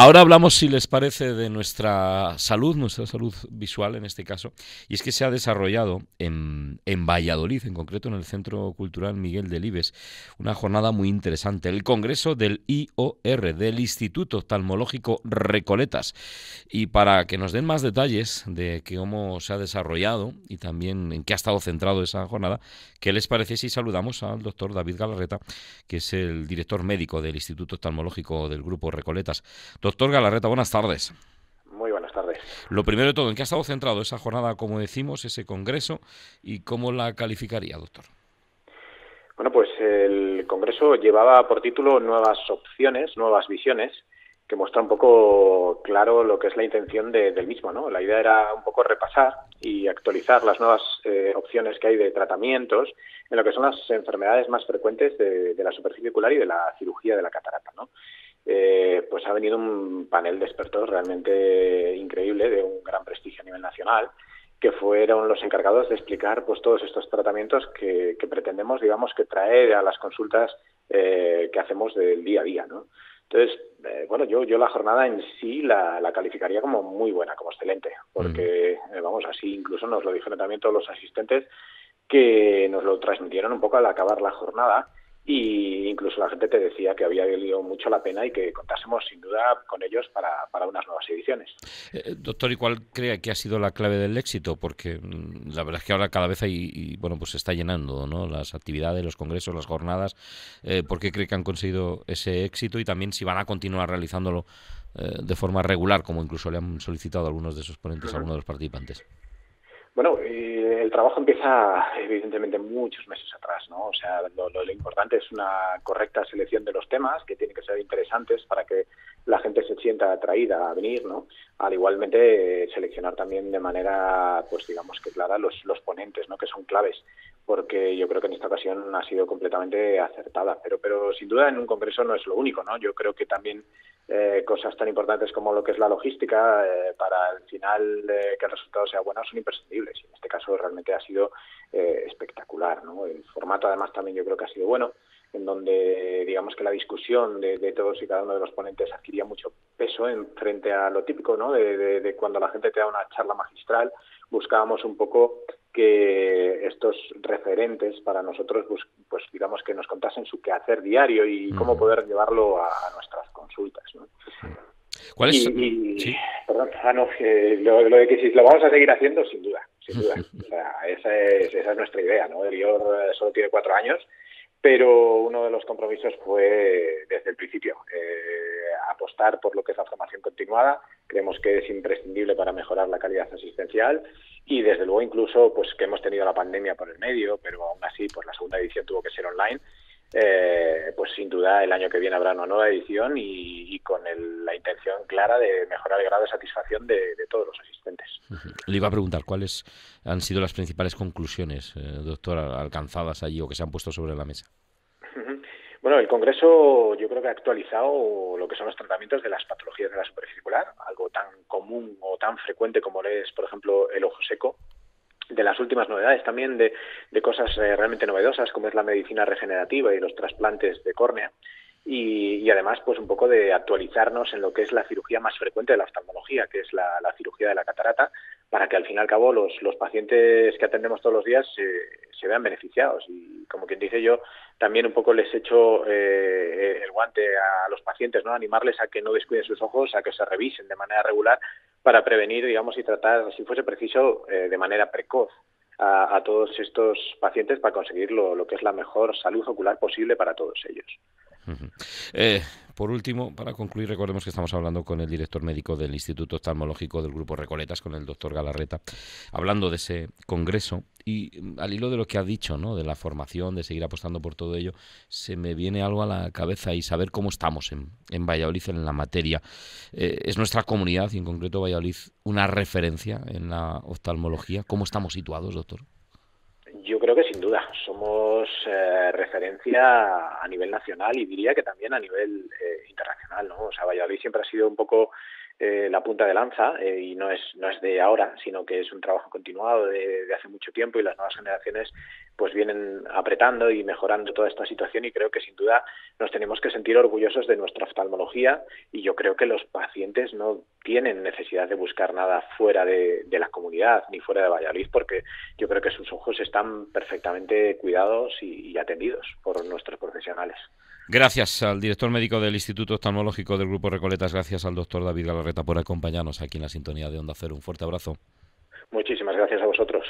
Ahora hablamos, si les parece, de nuestra salud, nuestra salud visual en este caso, y es que se ha desarrollado en, Valladolid, en concreto en el Centro Cultural Miguel Delibes, una jornada muy interesante, el Congreso del IOR, del Instituto Oftalmológico Recoletas. Y para que nos den más detalles de cómo se ha desarrollado y también en qué ha estado centrado esa jornada, ¿qué les parece si saludamos al doctor David Galarreta, que es el director médico del Instituto Oftalmológico del Grupo Recoletas? Doctor Galarreta, buenas tardes. Muy buenas tardes. Lo primero de todo, ¿en qué ha estado centrado esa jornada, como decimos, ese congreso, y cómo la calificaría, doctor? Bueno, pues el congreso llevaba por título Nuevas opciones, nuevas visiones, que muestra un poco claro lo que es la intención del mismo. ¿no? La idea era un poco repasar y actualizar las nuevas eh, opciones que hay de tratamientos en lo que son las enfermedades más frecuentes de, de la superficie ocular y de la cirugía de la catarata. ¿no? Eh, pues ha venido un panel de expertos realmente increíble, de un gran prestigio a nivel nacional, que fueron los encargados de explicar pues todos estos tratamientos que, pretendemos, digamos, que traer a las consultas eh, que hacemos del día a día, ¿no? Entonces, eh, bueno, yo, yo la jornada en sí la, calificaría como muy buena, como excelente, porque, vamos, así incluso nos lo dijeron también todos los asistentes que nos lo transmitieron un poco al acabar la jornada y incluso la gente te decía que había valido mucho la pena y que contásemos sin duda con ellos para, para unas nuevas ediciones. Eh, doctor, ¿y cuál cree que ha sido la clave del éxito? Porque mm, la verdad es que ahora cada vez hay, bueno, pues se está llenando ¿no? las actividades, los congresos, las jornadas. Eh, ¿Por qué cree que han conseguido ese éxito y también si van a continuar realizándolo eh, de forma regular, como incluso le han solicitado algunos de sus ponentes, a algunos de los participantes? Bueno, el trabajo empieza evidentemente muchos meses atrás, ¿no? O sea, lo, importante es una correcta selección de los temas que tienen que ser interesantes para que la gente se sienta atraída a venir, ¿no? Al igualmente seleccionar también de manera, pues digamos que clara los, ponentes, ¿no? Que son claves, porque yo creo que en esta ocasión ha sido completamente acertada. Pero, pero sin duda en un congreso no es lo único, ¿no? Yo creo que también eh, cosas tan importantes como lo que es la logística eh, para el final que el resultado sea bueno son imprescindibles. Realmente ha sido eh, espectacular. ¿no? El formato además también yo creo que ha sido bueno, en donde digamos que la discusión de, todos y cada uno de los ponentes adquiría mucho peso en frente a lo típico ¿no? de, de cuando la gente te da una charla magistral. Buscábamos un poco que estos referentes para nosotros, pues, pues, digamos que nos contasen su quehacer diario y cómo poder llevarlo a, nuestras consultas. ¿no? ¿Cuál es? Y, Perdón, ah, no, lo, de que si lo vamos a seguir haciendo, sin sin duda. O sea, esa, es, esa es nuestra idea, ¿no? El IOR eh, solo tiene cuatro años, pero uno de los compromisos fue desde el principio eh, apostar por lo que es la formación continuada. Creemos que es imprescindible para mejorar la calidad asistencial y desde luego incluso pues que hemos tenido la pandemia por el medio, pero aún así pues la segunda edición tuvo que ser online. Eh, pues sin duda el año que viene habrá una nueva edición y, con la intención clara de mejorar el grado de satisfacción de, todos los asistentes. Le iba a preguntar cuáles han sido las principales conclusiones, eh, doctor, alcanzadas allí o que se han puesto sobre la mesa. Bueno, el Congreso yo creo que ha actualizado lo que son los tratamientos de las patologías de la superficie algo tan común o tan frecuente como es, por ejemplo, el ojo seco, de las últimas novedades también de, de cosas eh, realmente novedosas como es la medicina regenerativa y los trasplantes de córnea y, además pues un poco de actualizarnos en lo que es la cirugía más frecuente de la oftalmología, que es la, cirugía de la catarata, para que al fin y al cabo los, los pacientes que atendemos todos los días se, vean beneficiados. Y como quien dice yo, también un poco les echo eh, el guante a los pacientes, ¿no? Animarles a que no descuiden sus ojos, a que se revisen de manera regular para prevenir, digamos, y tratar, si fuese preciso, eh, de manera precoz a, todos estos pacientes para conseguir lo que es la mejor salud ocular posible para todos ellos. Eh, por último, para concluir, recordemos que estamos hablando con el director médico del Instituto Oftalmológico del Grupo Recoletas, con el doctor Galarreta, hablando de ese congreso y mm, al hilo de lo que ha dicho, ¿no? de la formación, de seguir apostando por todo ello, se me viene algo a la cabeza y saber cómo estamos en, en Valladolid en la materia. Eh, ¿Es nuestra comunidad, y en concreto Valladolid, una referencia en la oftalmología? ¿Cómo estamos situados, doctor? Yo creo que sin duda somos eh, referencia a nivel nacional y diría que también a nivel eh, internacional, ¿no? O sea, Valladolid siempre ha sido un poco eh, la punta de lanza eh, y no es, no es de ahora, sino que es un trabajo continuado de, hace mucho tiempo y las nuevas generaciones pues vienen apretando y mejorando toda esta situación y creo que sin duda nos tenemos que sentir orgullosos de nuestra oftalmología y yo creo que los pacientes no tienen necesidad de buscar nada fuera de, de la comunidad ni fuera de Valladolid porque yo creo que sus ojos están perfectamente cuidados y, y atendidos por nuestros profesionales. Gracias al director médico del Instituto Oftalmológico del Grupo Recoletas, gracias al doctor David Galarreta por acompañarnos aquí en la sintonía de Onda Cero. Un fuerte abrazo. Muchísimas gracias a vosotros.